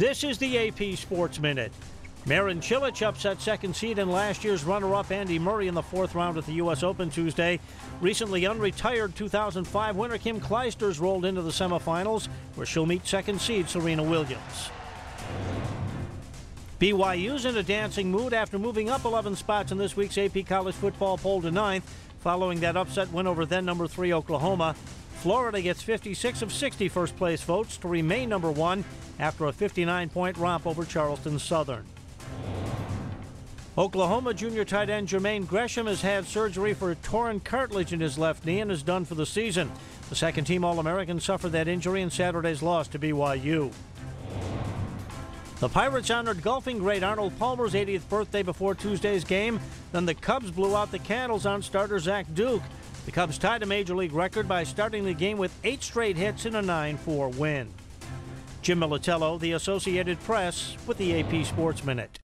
This is the AP Sports Minute. Marin Cilic upset second seed and last year's runner-up Andy Murray in the fourth round at the U.S. Open Tuesday. Recently unretired 2005 winner Kim Clijsters rolled into the semifinals, where she'll meet second seed Serena Williams. BYU's in a dancing mood after moving up 11 spots in this week's AP College Football poll to ninth, following that upset win over then number three Oklahoma. Florida gets 56 of 60 first place votes to remain number one after a 59 point romp over Charleston Southern. Oklahoma junior tight end Jermaine Gresham has had surgery for a torn cartilage in his left knee and is done for the season. The second team All American suffered that injury in Saturday's loss to BYU. The Pirates honored golfing great Arnold Palmer's 80th birthday before Tuesday's game. Then the Cubs blew out the Candles on starter Zach Duke. The Cubs tied a major league record by starting the game with eight straight hits in a 9 4 win. Jim Militello, The Associated Press, with the AP Sports Minute.